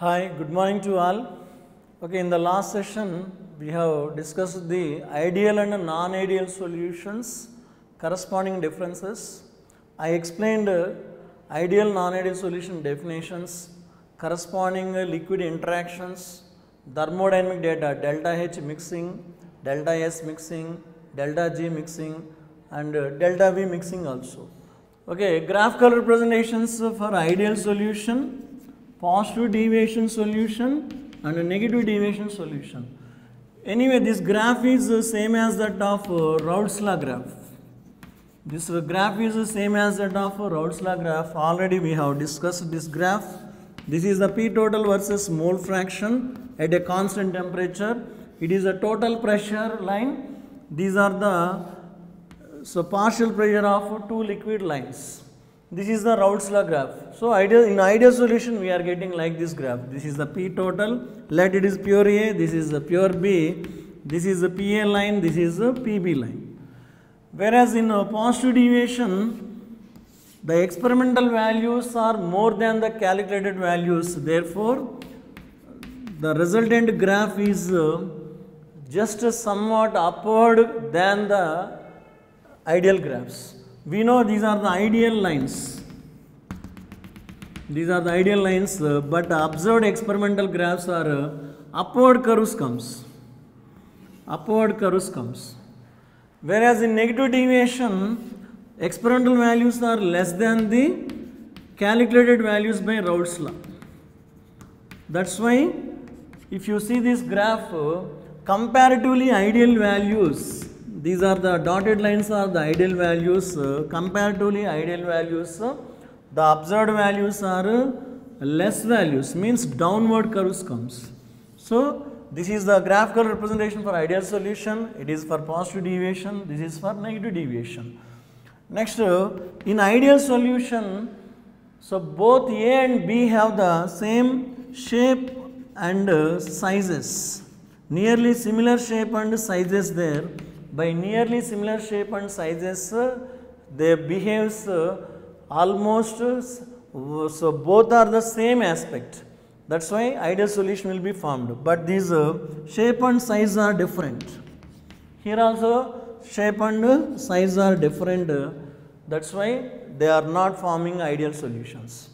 Hi, good morning to all. Okay, in the last session, we have discussed the ideal and non-ideal solutions, corresponding differences. I explained uh, ideal non-ideal solution definitions, corresponding uh, liquid interactions, thermodynamic data, delta H mixing, delta S mixing, delta G mixing, and uh, delta V mixing also. Okay, graphical representations for ideal solution, positive deviation solution and a negative deviation solution. Anyway, this graph is the same as that of uh, Raoult's law graph. This uh, graph is the same as that of uh, Raoult's law graph. Already we have discussed this graph. This is the P total versus mole fraction at a constant temperature. It is a total pressure line. These are the so partial pressure of two liquid lines. This is the Raoult's law graph. So ideal in ideal solution we are getting like this graph. This is the P total. Let it is pure A. This is the pure B. This is the PA line. This is the PB line. Whereas in a positive deviation, the experimental values are more than the calculated values. Therefore, the resultant graph is uh, just somewhat upward than the ideal graphs. We know these are the ideal lines. These are the ideal lines, uh, but observed experimental graphs are uh, upward curves comes. Upward curves comes. Whereas in negative deviation, experimental values are less than the calculated values by Raoult's law. That's why if you see this graph, uh, comparatively ideal values these are the dotted lines are the ideal values. Uh, comparatively ideal values uh, the observed values are uh, less values means downward curves comes. So this is the graphical representation for ideal solution. It is for positive deviation. This is for negative deviation. Next uh, in ideal solution so both a and b have the same shape and uh, sizes. Nearly similar shape and sizes there by nearly similar shape and sizes uh, they behaves uh, almost uh, so both are the same aspect. That's why ideal solution will be formed. But these shape and size are different. Here also shape and size are different that's why they are not forming ideal solutions.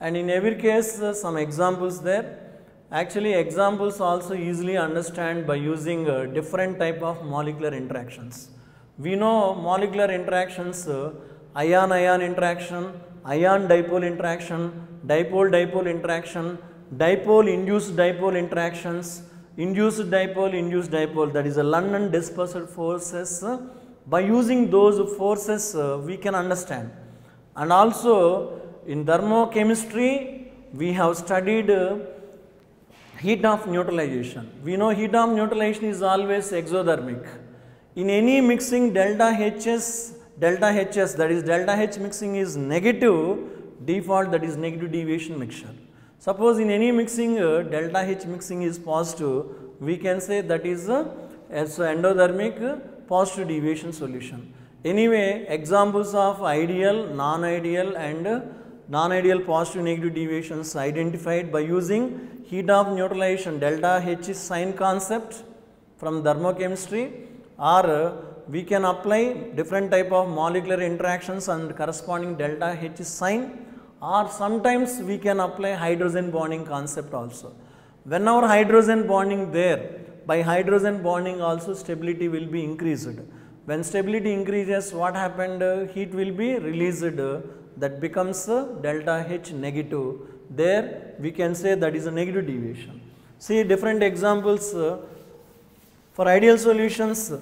And in every case some examples there Actually, examples also easily understand by using uh, different type of molecular interactions. We know molecular interactions, uh, ion-ion interaction, ion-dipole interaction, dipole-dipole interaction, dipole-induced dipole interactions, induced dipole-induced dipole that is a London dispersal forces. Uh, by using those forces, we can understand. And also in thermochemistry, we have studied heat of neutralization. We know heat of neutralization is always exothermic. In any mixing delta Hs, delta Hs that is delta H mixing is negative default that is negative deviation mixture. Suppose in any mixing uh, delta H mixing is positive we can say that is a as endothermic uh, positive deviation solution. Anyway examples of ideal, non-ideal and uh, non-ideal positive negative deviations identified by using heat of neutralization delta H is sign concept from thermochemistry or we can apply different type of molecular interactions and corresponding delta H is sign or sometimes we can apply hydrogen bonding concept also. Whenever hydrogen bonding there by hydrogen bonding also stability will be increased. When stability increases what happened heat will be released that becomes uh, delta H negative there we can say that is a negative deviation. See different examples uh, for ideal solutions.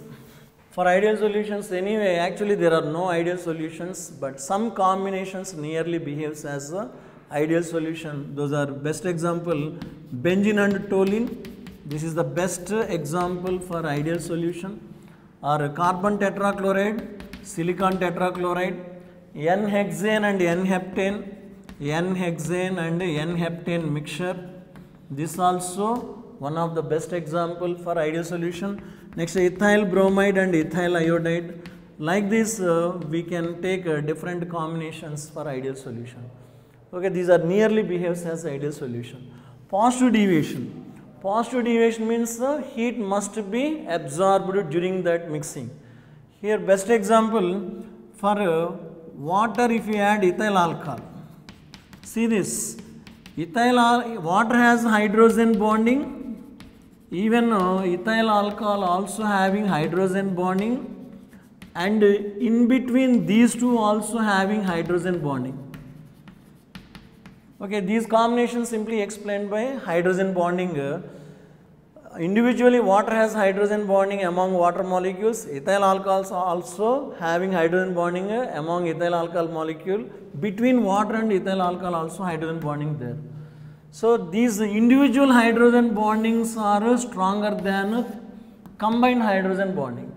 For ideal solutions anyway actually there are no ideal solutions but some combinations nearly behaves as a ideal solution. Those are best example benzene and toluene. This is the best example for ideal solution or carbon tetrachloride, silicon tetrachloride, N-hexane and N-heptane N-hexane and N-heptane mixture. This also one of the best example for ideal solution. Next ethyl bromide and ethyl iodide. Like this uh, we can take uh, different combinations for ideal solution. Okay, these are nearly behaves as ideal solution. positive deviation. Positive deviation means the heat must be absorbed during that mixing. Here best example for uh, water if you add ethyl alcohol. See this, ethyl water has hydrogen bonding, even uh, ethyl alcohol also having hydrogen bonding and in between these two also having hydrogen bonding. Okay, these combinations simply explained by hydrogen bonding. Individually water has hydrogen bonding among water molecules. Ethyl alcohols also having hydrogen bonding among ethyl alcohol molecule. Between water and ethyl alcohol also hydrogen bonding there. So these individual hydrogen bondings are stronger than combined hydrogen bonding.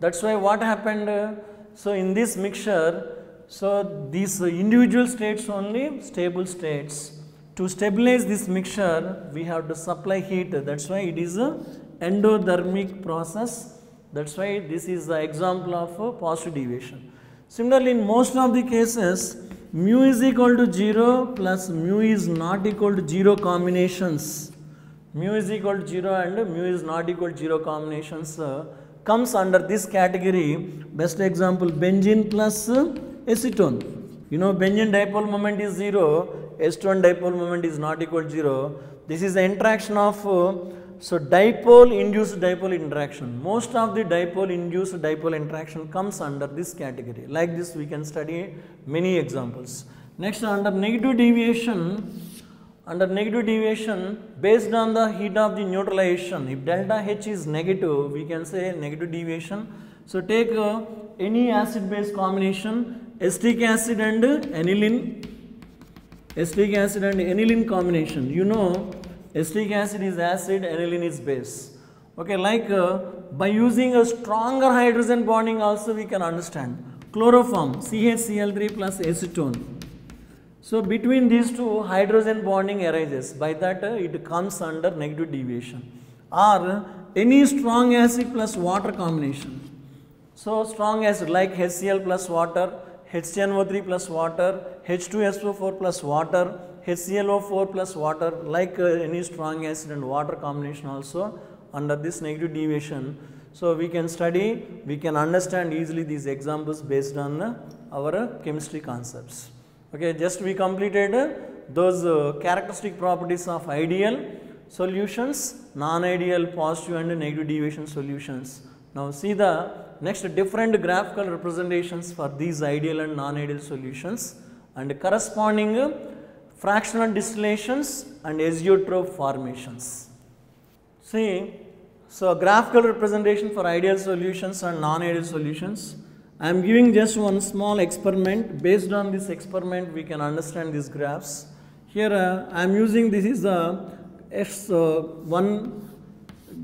That's why what happened so in this mixture so these individual states only stable states to stabilize this mixture we have to supply heat. That's why it is a endothermic process. That's why this is the example of positive deviation. Similarly in most of the cases mu is equal to 0 plus mu is not equal to 0 combinations. Mu is equal to 0 and mu is not equal to 0 combinations uh, comes under this category. Best example benzene plus acetone. You know benzene dipole moment is 0 acetone dipole moment is not equal to 0 this is the interaction of uh, so dipole induced dipole interaction. Most of the dipole induced dipole interaction comes under this category. Like this we can study many examples. Next under negative deviation under negative deviation based on the heat of the neutralization if delta H is negative we can say negative deviation. So take uh, any acid base combination acetic acid and aniline acetic acid and aniline combination. You know acetic acid is acid aniline is base. Okay like uh, by using a stronger hydrogen bonding also we can understand. Chloroform CHCl3 plus acetone. So between these two hydrogen bonding arises. By that uh, it comes under negative deviation. Or any strong acid plus water combination. So strong acid like HCl plus water, HNO3 plus water, H2SO4 plus water, HClO4 plus water like uh, any strong acid and water combination also under this negative deviation. So we can study, we can understand easily these examples based on uh, our uh, chemistry concepts. Okay, just we completed those uh, characteristic properties of ideal solutions, non-ideal positive and negative deviation solutions. Now see the next different graphical representations for these ideal and non-ideal solutions and corresponding fractional distillations and azeotrope formations. See, so graphical representation for ideal solutions and non-ideal solutions. I am giving just one small experiment. Based on this experiment, we can understand these graphs. Here uh, I am using this is the uh, one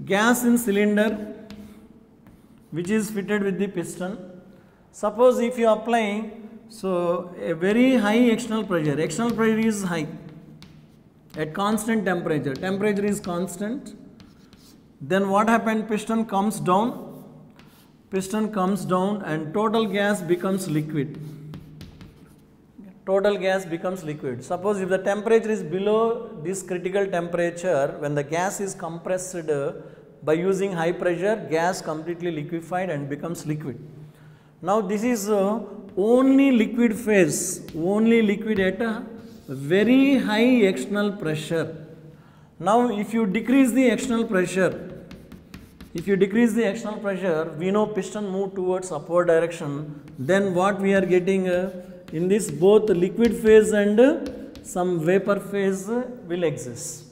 gas in cylinder which is fitted with the piston. Suppose if you apply so a very high external pressure, external pressure is high at constant temperature, temperature is constant. Then what happened? Piston comes down, piston comes down and total gas becomes liquid. Total gas becomes liquid. Suppose if the temperature is below this critical temperature, when the gas is compressed by using high pressure, gas completely liquefied and becomes liquid. Now this is uh, only liquid phase, only liquid at a very high external pressure. Now if you decrease the external pressure, if you decrease the external pressure, we know piston move towards upward direction, then what we are getting uh, in this both liquid phase and uh, some vapor phase uh, will exist.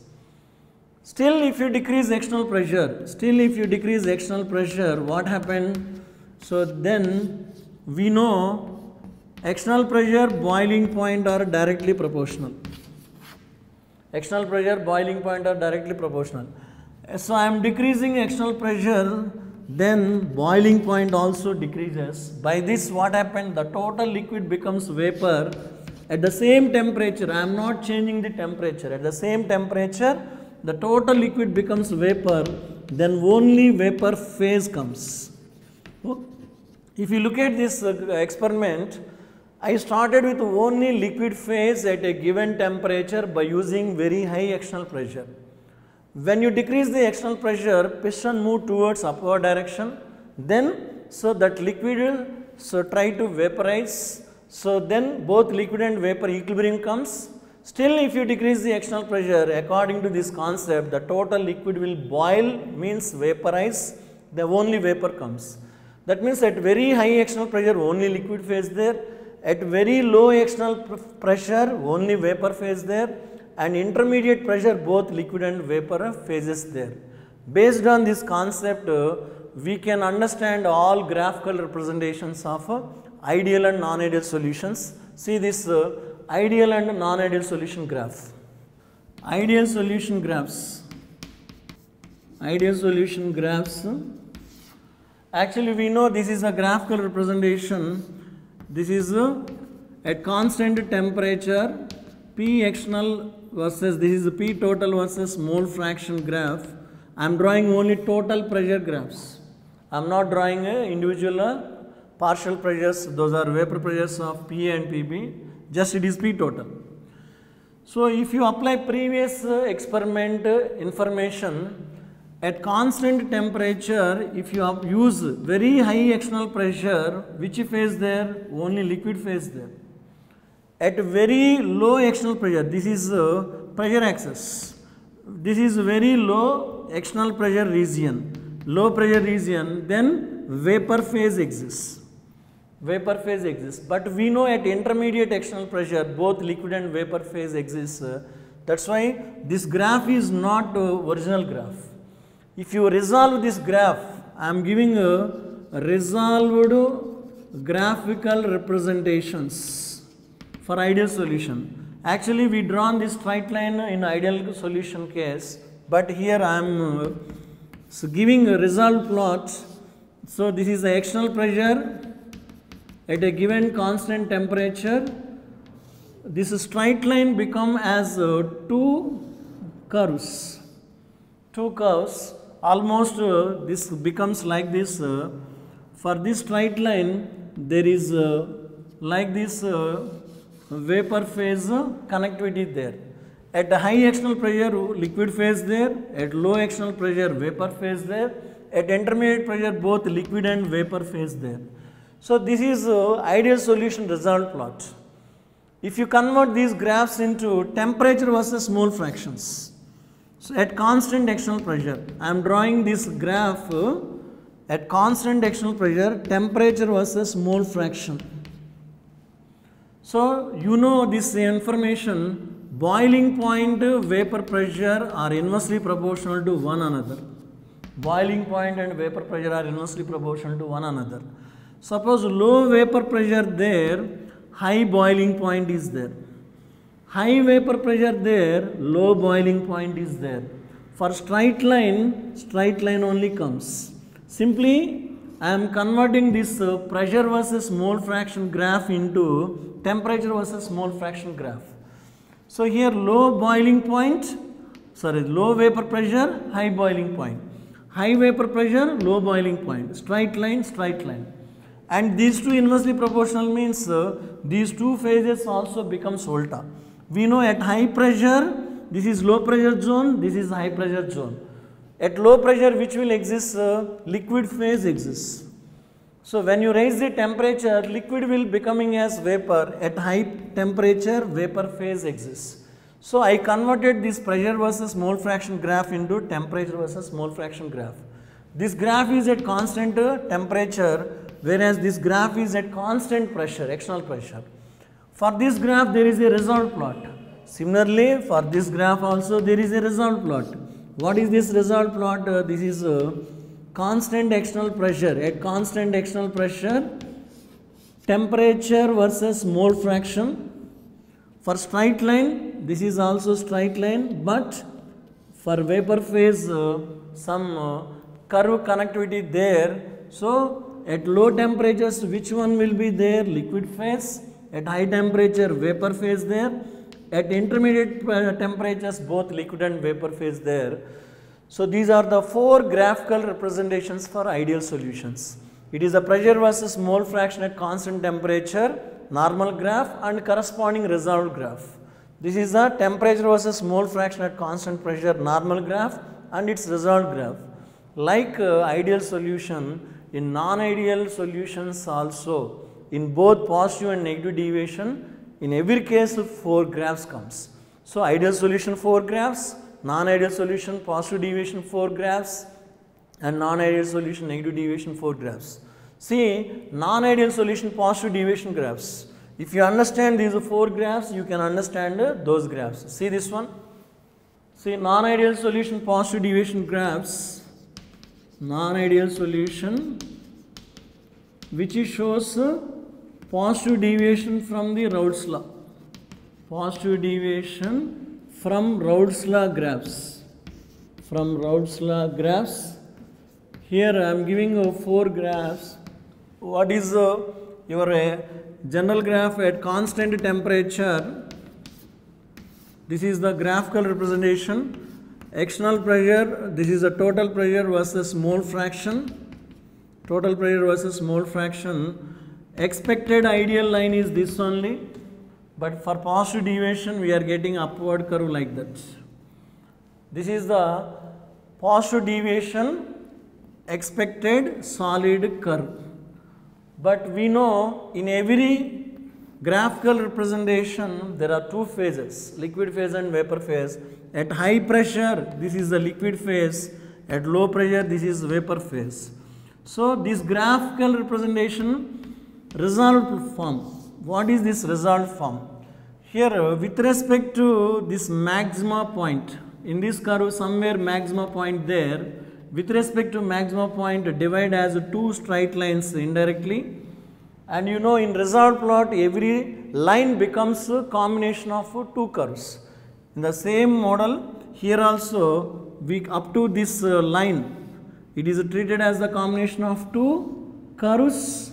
Still if you decrease external pressure, still if you decrease external pressure, what happened? So then we know external pressure, boiling point are directly proportional. External pressure, boiling point are directly proportional. So I am decreasing external pressure, then boiling point also decreases. By this what happened? The total liquid becomes vapor at the same temperature. I am not changing the temperature. At the same temperature, the total liquid becomes vapor, then only vapor phase comes. If you look at this uh, experiment, I started with only liquid phase at a given temperature by using very high external pressure. When you decrease the external pressure, piston move towards upward direction. Then, so that liquid so try to vaporize. So then both liquid and vapor equilibrium comes. Still, if you decrease the external pressure, according to this concept, the total liquid will boil means vaporize. The only vapor comes. That means at very high external pressure, only liquid phase there. At very low external pr- pressure, only vapor phase there and intermediate pressure both liquid and vapor phases there. Based on this concept, uh, we can understand all graphical representations of uh, ideal and non-ideal solutions. See this uh, ideal and non-ideal solution graph. Ideal solution graphs. Ideal solution graphs. Actually, we know this is a graphical representation. This is a, at constant temperature, P external versus this is P total versus mole fraction graph. I am drawing only total pressure graphs. I am not drawing individual uh, partial pressures. Those are vapor pressures of P and PB. Just it is P total. So, if you apply previous uh, experiment uh, information at constant temperature, if you have use very high external pressure, which phase there? Only liquid phase there. At very low external pressure, this is uh, pressure axis. This is very low external pressure region. Low pressure region, then vapor phase exists vapor phase exists. But we know at intermediate external pressure both liquid and vapor phase exists. That's why this graph is not uh, original graph. If you resolve this graph, I am giving a resolved graphical representations for ideal solution. Actually, we drawn this straight line in ideal solution case, but here I am uh, so giving a resolved plot. So this is the external pressure at a given constant temperature this straight line become as uh, two curves. Two curves almost uh, this becomes like this uh, for this straight line there is uh, like this uh, vapor phase uh, connectivity there. At the high external pressure liquid phase there. At low external pressure vapor phase there. At intermediate pressure both liquid and vapor phase there so this is ideal solution result plot. If you convert these graphs into temperature versus mole fractions, so at constant external pressure, I am drawing this graph uh, at constant external pressure, temperature versus mole fraction. So you know this information, boiling point uh, vapor pressure are inversely proportional to one another. Boiling point and vapor pressure are inversely proportional to one another. Suppose low vapor pressure there, high boiling point is there. High vapor pressure there, low boiling point is there. For straight line, straight line only comes. Simply, I am converting this uh, pressure versus mole fraction graph into temperature versus mole fraction graph. So here low boiling point, sorry, low vapor pressure, high boiling point. High vapor pressure, low boiling point. Straight line, straight line and these two inversely proportional means uh, these two phases also becomes volta. We know at high pressure this is low pressure zone, this is high pressure zone. At low pressure which will exist uh, liquid phase exists. So when you raise the temperature liquid will becoming as vapor at high temperature vapor phase exists. So I converted this pressure versus mole fraction graph into temperature versus mole fraction graph. This graph is at constant uh, temperature whereas this graph is at constant pressure, external pressure. For this graph there is a result plot. Similarly, for this graph also there is a result plot. What is this result plot? Uh, this is a constant external pressure. At constant external pressure, temperature versus mole fraction. For straight line, this is also straight line, but for vapor phase, uh, some uh, curve connectivity there. So, at low temperatures, which one will be there? Liquid phase. At high temperature, vapor phase there. At intermediate uh, temperatures, both liquid and vapor phase there. So, these are the four graphical representations for ideal solutions. It is a pressure versus mole fraction at constant temperature normal graph and corresponding resolved graph. This is the temperature versus mole fraction at constant pressure normal graph and its resolved graph. Like uh, ideal solution, in non-ideal solutions also, in both positive and negative deviation, in every case 4 graphs comes. So, ideal solution 4 graphs, non-ideal solution positive deviation 4 graphs and non-ideal solution negative deviation 4 graphs. See non-ideal solution positive deviation graphs. If you understand these 4 graphs, you can understand uh, those graphs. See this one. See non-ideal solution positive deviation graphs, non-ideal solution which shows positive deviation from the Raoult's law. Positive deviation from Raoult's law graphs. From Raoult's law graphs. Here I am giving uh, four graphs. What is uh, your uh, general graph at constant temperature? This is the graphical representation. External pressure, this is the total pressure versus mole fraction. Total pressure versus mole fraction expected ideal line is this only but for positive deviation we are getting upward curve like that. This is the positive deviation expected solid curve. But we know in every graphical representation there are two phases liquid phase and vapor phase. At high pressure this is the liquid phase, at low pressure this is vapor phase. So this graphical representation resolved form. What is this resolved form? Here with respect to this maxima point, in this curve somewhere maxima point there, with respect to maxima point divide as two straight lines indirectly and you know in resolved plot every line becomes a combination of two curves. In the same model here also we up to this uh, line it is treated as the combination of two curves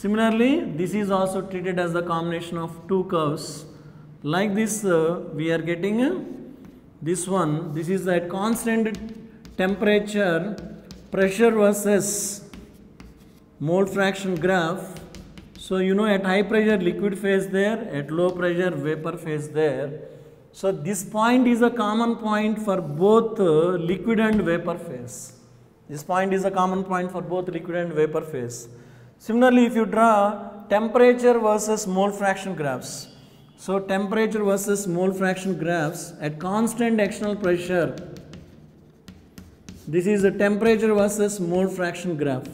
Similarly, this is also treated as the combination of two curves. Like this, uh, we are getting uh, this one. This is at constant temperature, pressure versus mole fraction graph. So, you know at high pressure liquid phase there, at low pressure vapor phase there. So, this point is a common point for both uh, liquid and vapor phase. This point is a common point for both liquid and vapor phase. Similarly, if you draw temperature versus mole fraction graphs. So, temperature versus mole fraction graphs at constant external pressure. This is a temperature versus mole fraction graph.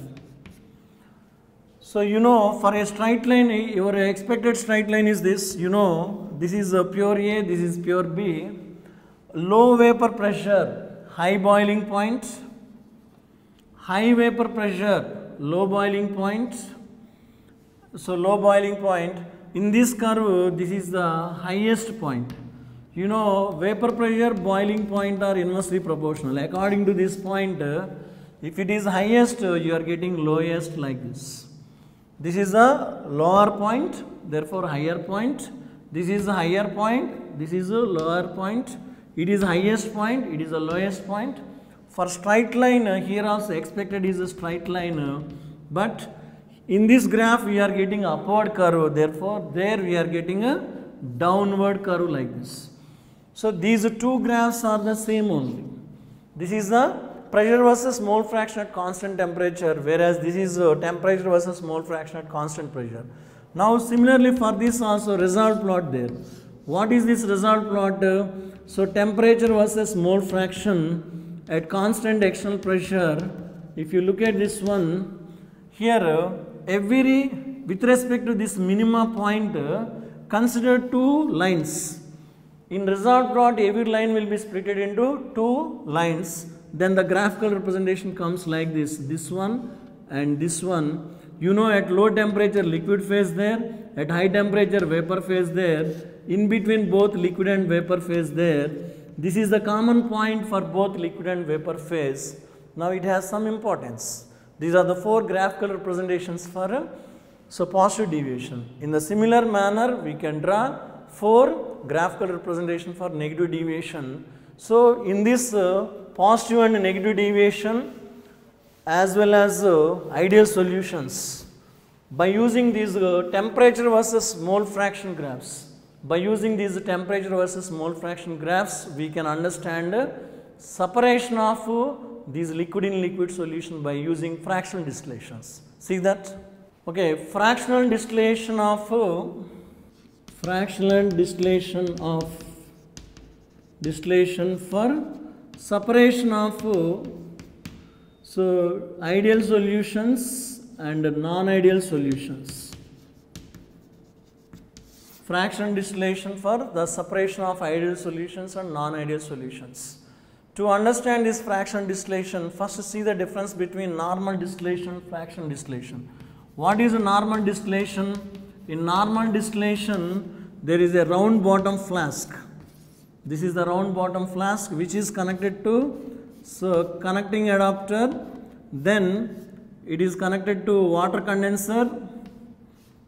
So, you know for a straight line, your expected straight line is this, you know, this is a pure A, this is pure B. Low vapor pressure, high boiling point, high vapor pressure, low boiling point. So, low boiling point in this curve this is the highest point. You know vapor pressure boiling point are inversely proportional according to this point if it is highest you are getting lowest like this. This is a lower point therefore higher point. This is a higher point this is a lower point. It is highest point it is the lowest point for straight line uh, here also expected is a straight line uh, but in this graph we are getting upward curve therefore there we are getting a downward curve like this. So these two graphs are the same only. This is the pressure versus mole fraction at constant temperature whereas this is uh, temperature versus mole fraction at constant pressure. Now similarly for this also result plot there. What is this result plot? Uh, so temperature versus mole fraction at constant external pressure, if you look at this one, here every with respect to this minima point, consider two lines. In result plot, every line will be split into two lines. Then the graphical representation comes like this, this one and this one. You know at low temperature liquid phase there, at high temperature vapor phase there, in between both liquid and vapor phase there, this is the common point for both liquid and vapor phase. Now it has some importance. These are the four graphical representations for a so positive deviation. In the similar manner, we can draw four graphical representation for negative deviation. So in this uh, positive and negative deviation as well as uh, ideal solutions, by using these uh, temperature versus mole fraction graphs. By using these temperature versus mole fraction graphs, we can understand uh, separation of uh, these liquid in liquid solution by using fractional distillations. See that? Okay, fractional distillation of uh, fractional distillation of distillation for separation of uh, so ideal solutions and non-ideal solutions. Fraction distillation for the separation of ideal solutions and non-ideal solutions. To understand this fraction distillation, first see the difference between normal distillation and fraction distillation. What is a normal distillation? In normal distillation, there is a round bottom flask. This is the round bottom flask which is connected to so connecting adapter. Then it is connected to water condenser.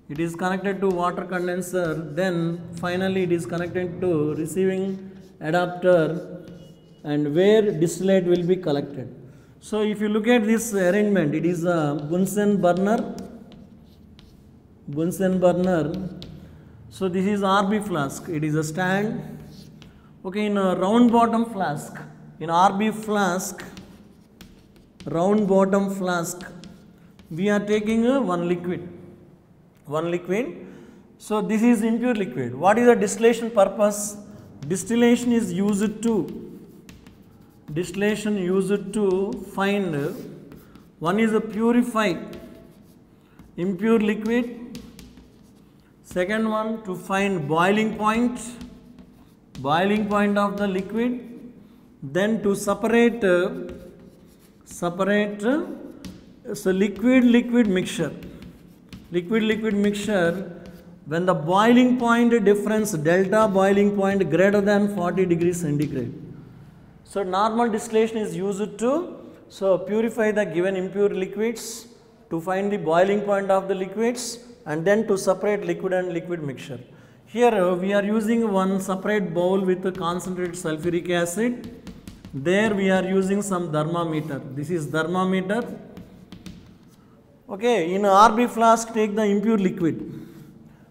It is connected to water condenser. Then finally it is connected to receiving adapter and where distillate will be collected. So if you look at this arrangement, it is a Bunsen burner. Bunsen burner. So this is RB flask. It is a stand. Okay, in a round bottom flask, in RB flask, round bottom flask, we are taking uh, one liquid. One liquid. So this is impure liquid. What is the distillation purpose? Distillation is used to distillation used to find one is a purify impure liquid second one to find boiling point boiling point of the liquid then to separate uh, separate uh, so liquid liquid mixture liquid liquid mixture when the boiling point difference delta boiling point greater than 40 degrees centigrade so normal distillation is used to so purify the given impure liquids to find the boiling point of the liquids and then to separate liquid and liquid mixture. Here uh, we are using one separate bowl with concentrated sulfuric acid. There we are using some thermometer. This is thermometer. Okay, in RB flask take the impure liquid.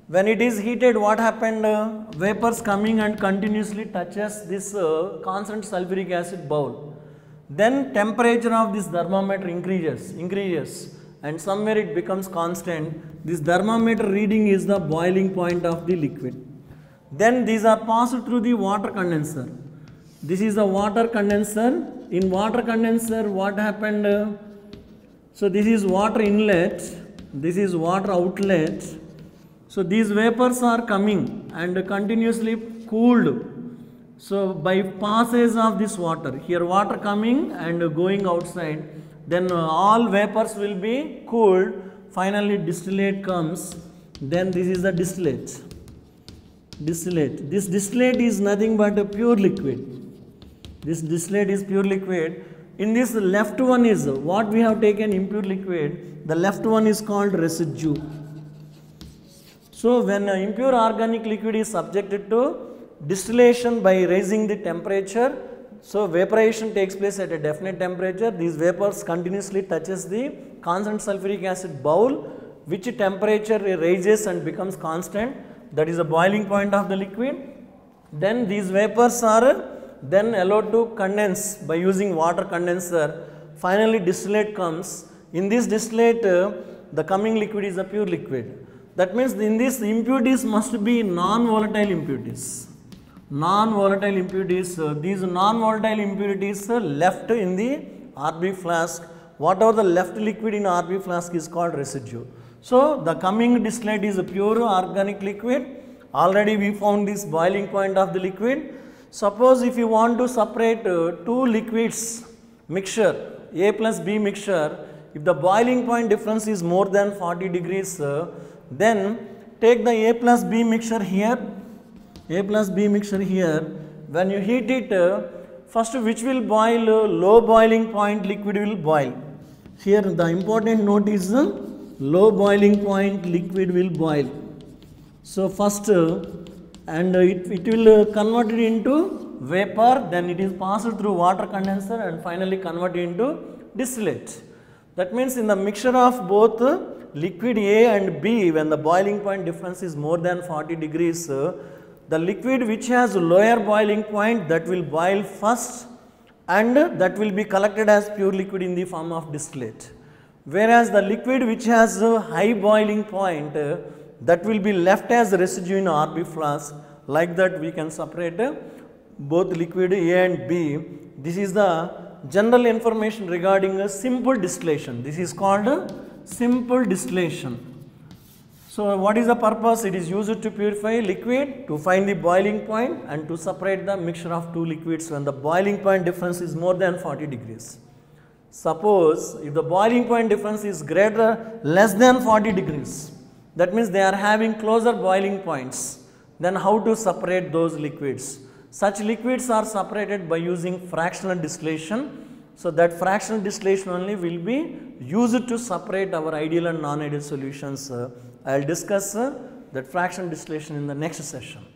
When it is heated, what happened? Uh, vapors coming and continuously touches this uh, constant sulfuric acid bowl. Then temperature of this thermometer increases, increases and somewhere it becomes constant. This thermometer reading is the boiling point of the liquid. Then these are passed through the water condenser. This is the water condenser. In water condenser, what happened? So this is water inlet, this is water outlet so these vapors are coming and continuously cooled. So by passage of this water, here water coming and going outside, then all vapors will be cooled. Finally distillate comes. Then this is the distillate. Distillate. This distillate is nothing but a pure liquid. This distillate is pure liquid. In this left one is what we have taken impure liquid. The left one is called residue. So when impure organic liquid is subjected to distillation by raising the temperature, so vaporization takes place at a definite temperature. These vapors continuously touches the constant sulfuric acid bowl, which temperature raises and becomes constant. That is the boiling point of the liquid. Then these vapors are then allowed to condense by using water condenser. Finally distillate comes. In this distillate, uh, the coming liquid is a pure liquid. That means in this impurities must be non-volatile impurities. Non-volatile impurities, uh, these non-volatile impurities uh, left in the RB flask, whatever the left liquid in RB flask is called residue. So the coming distillate is a pure organic liquid. Already we found this boiling point of the liquid. Suppose if you want to separate uh, two liquids mixture, A plus B mixture, if the boiling point difference is more than 40 degrees, uh, then take the A plus B mixture here, A plus B mixture here. When you heat it, uh, first which will boil, uh, low boiling point liquid will boil. Here the important note is uh, low boiling point liquid will boil. So first and it, it will convert it into vapor then it is passed through water condenser and finally converted into distillate. That means in the mixture of both liquid A and B when the boiling point difference is more than 40 degrees, the liquid which has lower boiling point that will boil first and that will be collected as pure liquid in the form of distillate. Whereas the liquid which has a high boiling point uh, that will be left as residue in RB flask like that we can separate uh, both liquid A and B. This is the general information regarding a simple distillation. This is called a simple distillation. So, what is the purpose? It is used to purify liquid, to find the boiling point and to separate the mixture of two liquids when the boiling point difference is more than 40 degrees. Suppose if the boiling point difference is greater less than 40 degrees, that means they are having closer boiling points, then how to separate those liquids? Such liquids are separated by using fractional distillation. So, that fractional distillation only will be used to separate our ideal and non-ideal solutions. I will discuss uh, that fractional distillation in the next session.